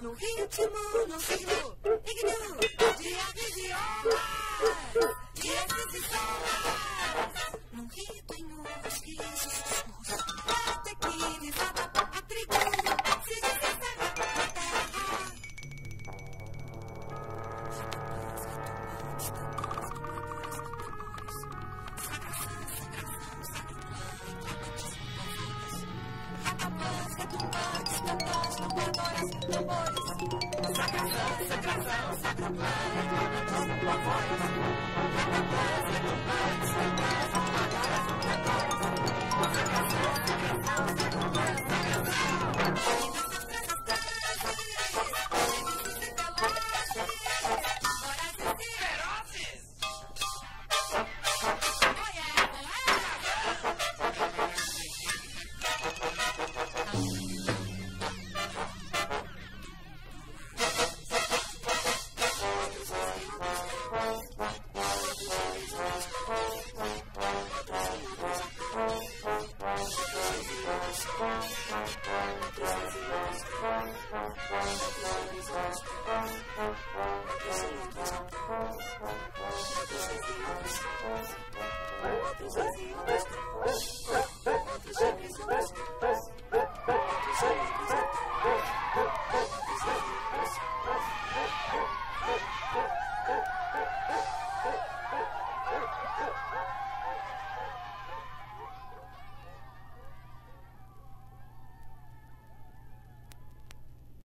No ritmo, no signo, Dia de avisiolas, de exibições. Num rito em muitos riscos, até que visada a tribo se descansará na terra. Depois que tu Quadrumantes, cantores, tambores, tambores Sacrazão, sacrazão, sacra Cantadores, tambores, cantadores What?